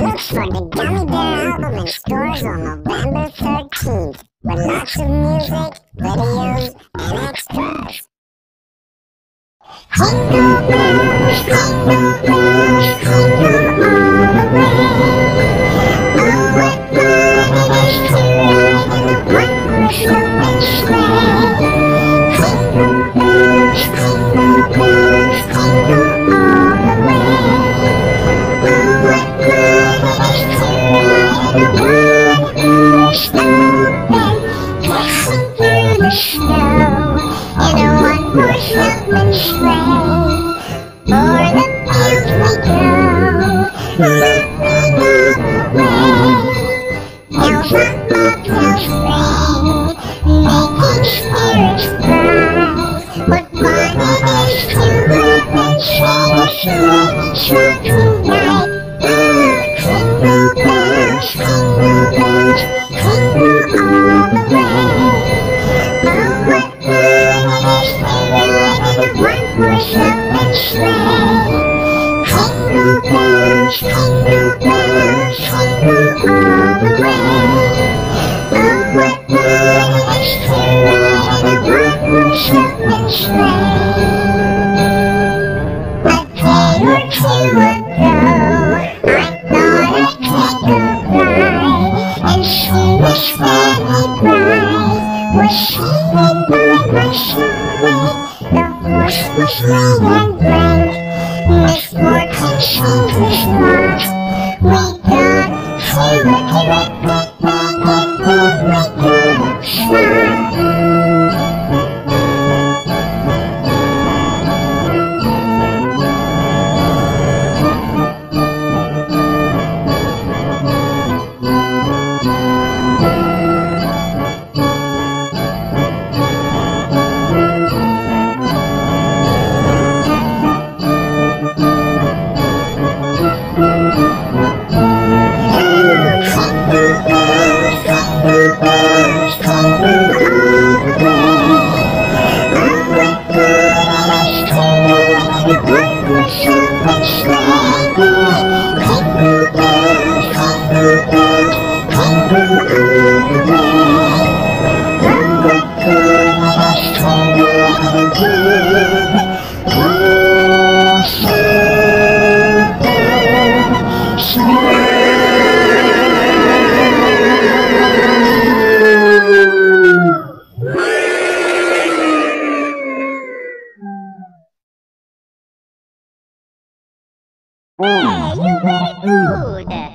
Look for the Gummy Bear album in stores on November 13th with lots of music, videos, and extras. Jingle bells, jingle bells, What fun it is to ride and share a sleigh, sleigh ride, and low and bright. Miss Fortune seemed his watch. We got favorite electric band 唱得山歌，唱得山歌，唱得歌，唱得歌，唱得歌。Hey, you very good.